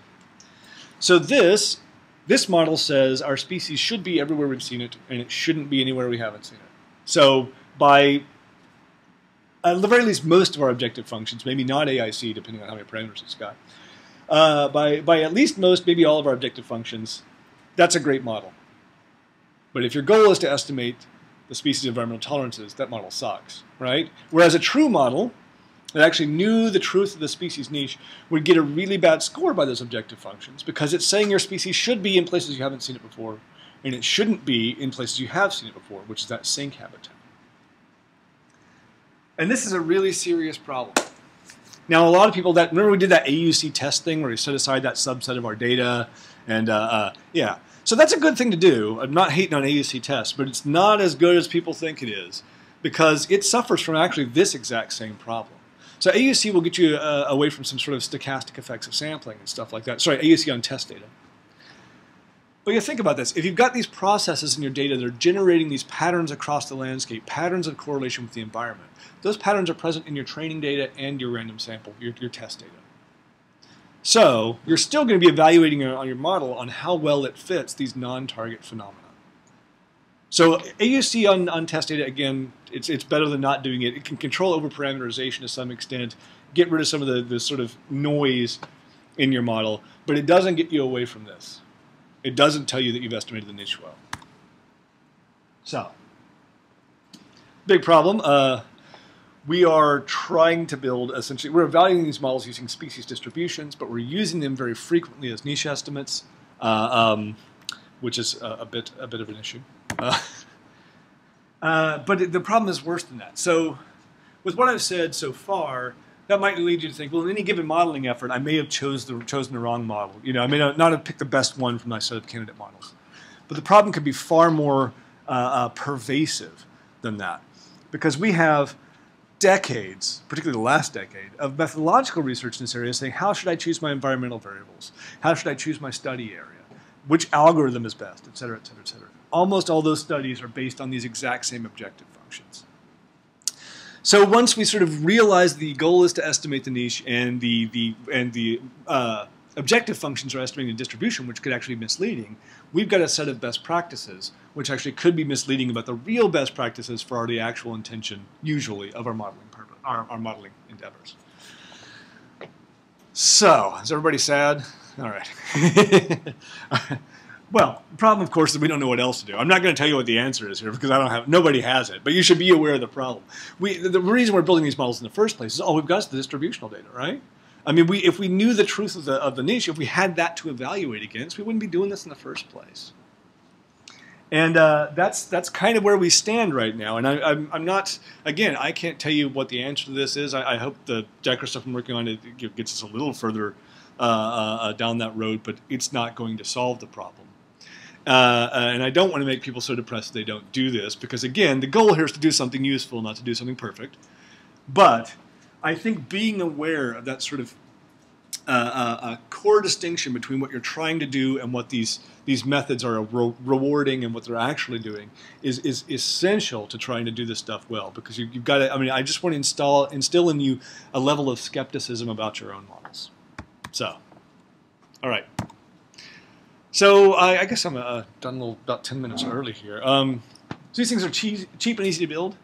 So this, this model says our species should be everywhere we've seen it, and it shouldn't be anywhere we haven't seen it. So by at the very least, most of our objective functions, maybe not AIC, depending on how many parameters it's got, uh, by, by at least most, maybe all of our objective functions, that's a great model. But if your goal is to estimate the species environmental tolerances, that model sucks, right? Whereas a true model that actually knew the truth of the species niche would get a really bad score by those objective functions because it's saying your species should be in places you haven't seen it before and it shouldn't be in places you have seen it before, which is that sink habitat. And this is a really serious problem. Now, a lot of people that remember we did that AUC test thing where we set aside that subset of our data, and uh, uh, yeah, so that's a good thing to do. I'm not hating on AUC tests, but it's not as good as people think it is because it suffers from actually this exact same problem. So AUC will get you uh, away from some sort of stochastic effects of sampling and stuff like that. Sorry, AUC on test data. But you think about this. If you've got these processes in your data that are generating these patterns across the landscape, patterns of correlation with the environment, those patterns are present in your training data and your random sample, your, your test data. So you're still going to be evaluating on your model on how well it fits these non-target phenomena. So AUC on, on test data, again, it's, it's better than not doing it. It can control over-parameterization to some extent, get rid of some of the, the sort of noise in your model, but it doesn't get you away from this. It doesn't tell you that you've estimated the niche well. So, big problem. Uh, we are trying to build essentially, we're evaluating these models using species distributions, but we're using them very frequently as niche estimates, uh, um, which is a, a, bit a bit of an issue. Uh, uh, but the problem is worse than that. So, with what I've said so far, that might lead you to think, well, in any given modeling effort, I may have chose the, chosen the wrong model. You know, I may not have picked the best one from my set of candidate models. But the problem could be far more uh, uh, pervasive than that, because we have decades, particularly the last decade, of methodological research in this area saying, how should I choose my environmental variables? How should I choose my study area? Which algorithm is best, et cetera, et cetera, et cetera. Almost all those studies are based on these exact same objective functions. So once we sort of realize the goal is to estimate the niche and the, the, and the uh, objective functions are estimating the distribution, which could actually be misleading, we've got a set of best practices, which actually could be misleading about the real best practices for our, the actual intention, usually, of our modeling, purpose, our, our modeling endeavors. So, is everybody sad? All right. Well, the problem, of course, is we don't know what else to do. I'm not going to tell you what the answer is here because I don't have nobody has it. But you should be aware of the problem. We, the reason we're building these models in the first place is all we've got is the distributional data, right? I mean, we, if we knew the truth of the, of the niche, if we had that to evaluate against, we wouldn't be doing this in the first place. And uh, that's that's kind of where we stand right now. And I, am not again. I can't tell you what the answer to this is. I, I hope the Decker stuff I'm working on it gets us a little further uh, uh, down that road, but it's not going to solve the problem. Uh, uh, and I don't want to make people so depressed they don't do this because, again, the goal here is to do something useful, not to do something perfect. But I think being aware of that sort of uh, uh core distinction between what you're trying to do and what these these methods are re rewarding and what they're actually doing is, is essential to trying to do this stuff well because you, have got to. I mean, I just want to install instill in you a level of skepticism about your own models. So, all right. So I, I guess I'm uh, done a little, about 10 minutes early here. Um, so these things are cheap, cheap and easy to build.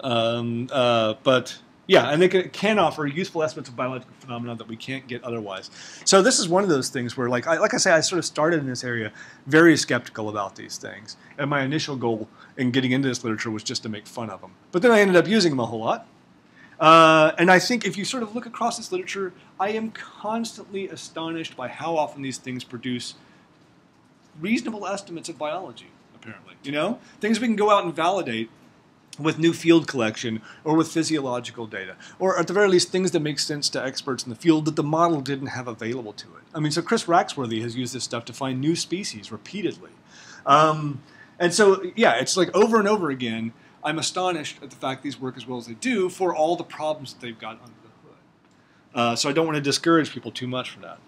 Um, uh, but yeah, and they can, can, offer useful estimates of biological phenomena that we can't get otherwise. So this is one of those things where, like I, like I say, I sort of started in this area very skeptical about these things. And my initial goal in getting into this literature was just to make fun of them. But then I ended up using them a whole lot. Uh, and I think if you sort of look across this literature, I am constantly astonished by how often these things produce reasonable estimates of biology, apparently. You know? Things we can go out and validate with new field collection or with physiological data, or at the very least, things that make sense to experts in the field that the model didn't have available to it. I mean, so Chris Raxworthy has used this stuff to find new species repeatedly. Um, and so, yeah, it's like over and over again, I'm astonished at the fact these work as well as they do for all the problems that they've got under the hood. Uh, so I don't want to discourage people too much for that.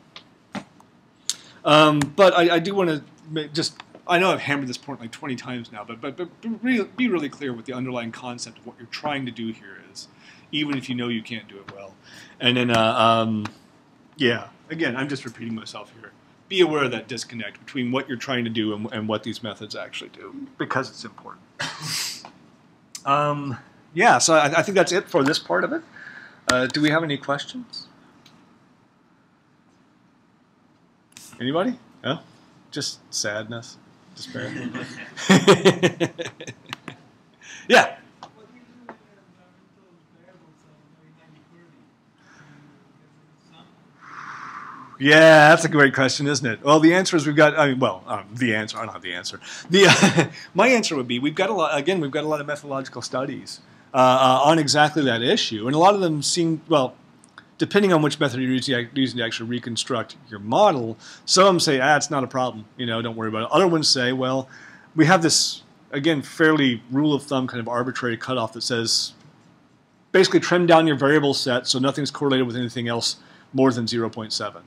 Um, but I, I do want to just I know I've hammered this point like 20 times now, but but, but be, really, be really clear what the underlying concept of what you're trying to do here is, even if you know you can't do it well. And then, uh, um, yeah, again, I'm just repeating myself here. Be aware of that disconnect between what you're trying to do and, and what these methods actually do, because it's important. um, yeah, so I, I, think that's it for this part of it. Uh, do we have any questions? Anybody? No? Just sadness despair. yeah. Yeah, that's a great question, isn't it? Well, the answer is we've got. I mean, well, um, the answer. I don't have the answer. The uh, my answer would be we've got a lot. Again, we've got a lot of methodological studies uh, uh, on exactly that issue, and a lot of them seem well depending on which method you're using, to actually reconstruct your model, some of them say, ah, it's not a problem, you know, don't worry about it. Other ones say, well, we have this, again, fairly rule of thumb kind of arbitrary cutoff that says basically trim down your variable set so nothing's correlated with anything else more than 0.7,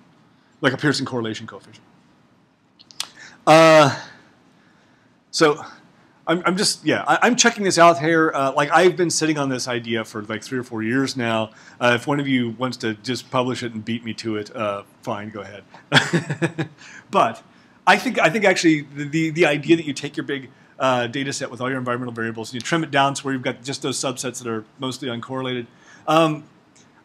like a Pearson correlation coefficient. Uh, so I'm, I'm just yeah I, am checking this out here. Uh, like I've been sitting on this idea for like three or four years now. Uh, if one of you wants to just publish it and beat me to it, uh, fine, go ahead. but I think I think actually the, the, the idea that you take your big uh, data set with all your environmental variables and you trim it down to where you've got just those subsets that are mostly uncorrelated. Um,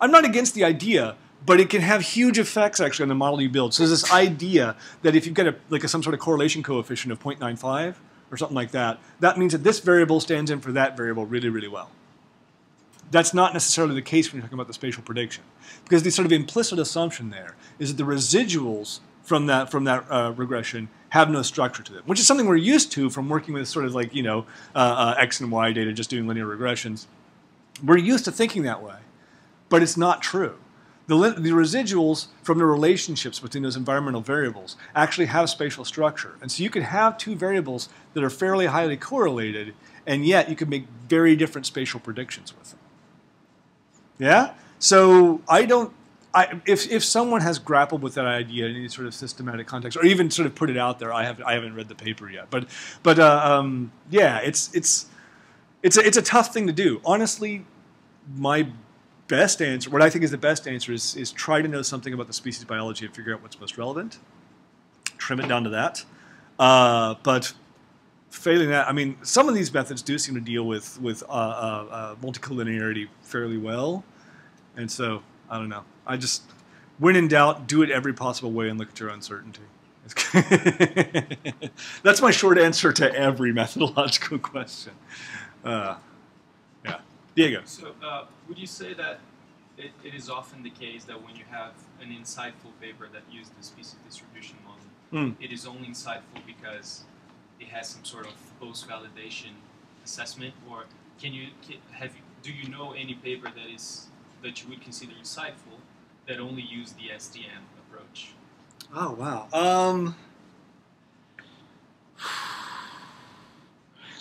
I'm not against the idea, but it can have huge effects actually on the model you build. So there's this idea that if you've got a, like a, some sort of correlation coefficient of 0.95 or something like that, that means that this variable stands in for that variable really, really well. That's not necessarily the case when you're talking about the spatial prediction, because the sort of implicit assumption there is that the residuals from that from that uh, regression have no structure to them, which is something we're used to from working with sort of like you know uh, uh, x and y data, just doing linear regressions. We're used to thinking that way, but it's not true. The, the residuals from the relationships between those environmental variables actually have spatial structure. And so you could have two variables that are fairly highly correlated, and yet you could make very different spatial predictions with them. Yeah? So I don't, I, if, if someone has grappled with that idea in any sort of systematic context, or even sort of put it out there, I, have, I haven't read the paper yet. But, but uh, um, yeah, it's, it's, it's, a, it's a tough thing to do. Honestly, my best answer, what I think is the best answer, is, is try to know something about the species biology and figure out what's most relevant. Trim it down to that. Uh, but failing that, I mean, some of these methods do seem to deal with with uh, uh, uh multicollinearity fairly well, and so I don't know. I just, when in doubt, do it every possible way and look at your uncertainty. That's my short answer to every methodological question. Diego. So, uh, would you say that it, it is often the case that when you have an insightful paper that uses the species distribution model, mm. it is only insightful because it has some sort of post-validation assessment, or can you can, have you, do you know any paper that is that you would consider insightful that only use the SDM approach? Oh wow. Um,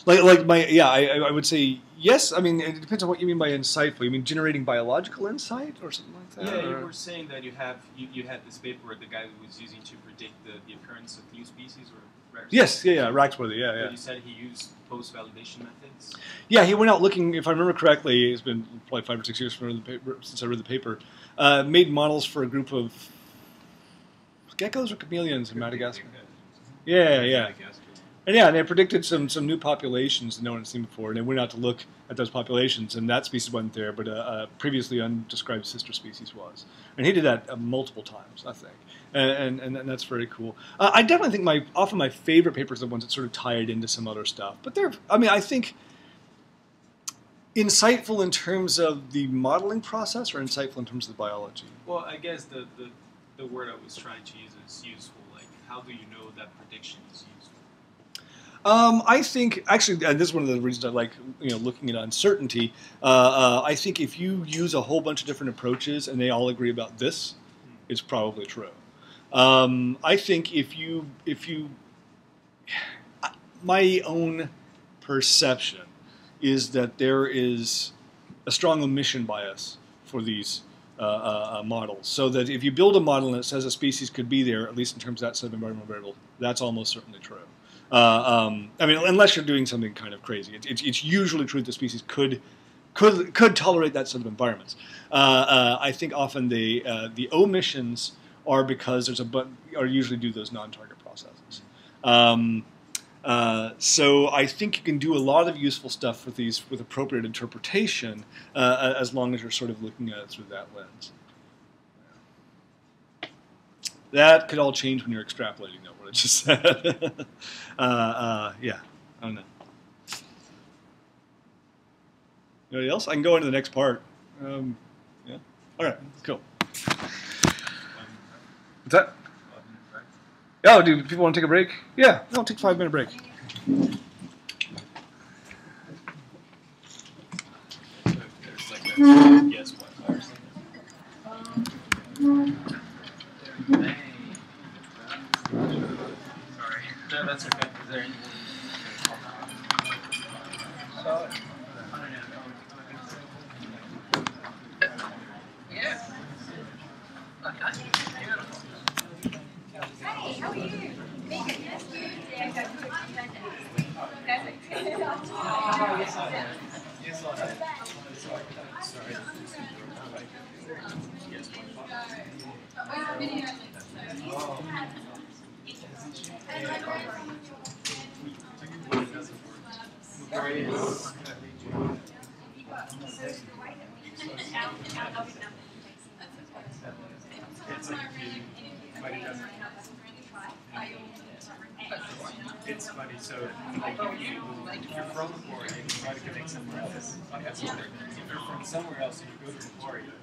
like like my yeah, I, I would say yes. I mean, it depends on what you mean by insightful. You mean generating biological insight or something like that? Yeah, or? you were saying that you have you, you had this paper where the guy was using to predict the, the occurrence of new species or rare Yes, yeah, yeah, Raxworthy, yeah, yeah. But you said he used post-validation methods. Yeah, he went out looking. If I remember correctly, it's been probably five or six years paper, since I read the paper. Uh, made models for a group of geckos or chameleons in Madagascar. Yeah, yeah. And yeah, and they predicted some some new populations that no one had seen before, and they went out to look at those populations, and that species wasn't there, but a, a previously undescribed sister species was. And he did that uh, multiple times, I think, and and, and that's very cool. Uh, I definitely think my often my favorite papers are the ones that sort of tie it into some other stuff, but they're I mean I think insightful in terms of the modeling process, or insightful in terms of the biology. Well, I guess the the, the word I was trying to use is useful. Like, how do you know that prediction is useful? Um, I think actually, and this is one of the reasons I like you know looking at uncertainty. Uh, uh, I think if you use a whole bunch of different approaches and they all agree about this, it's probably true. Um, I think if you if you my own perception is that there is a strong omission bias for these uh, uh, uh, models. So that if you build a model and it says a species could be there, at least in terms of that set of environmental variable, that's almost certainly true. Uh, um, I mean, unless you're doing something kind of crazy, it, it's, it's usually true that the species could could could tolerate that set of environments. Uh, uh, I think often the the omissions are because there's a but are usually due to those non-target processes. Um, uh, so I think you can do a lot of useful stuff with these with appropriate interpretation, uh, as long as you're sort of looking at it through that lens. That could all change when you're extrapolating, though, just said. uh, uh, yeah, I don't know. Anybody else? I can go into the next part. Um, yeah. All right. Cool. What's that? Oh, do people want to take a break? Yeah, I'll take a five minute break. Yes, what? Sorry. No, that's okay. Is there any? Hey,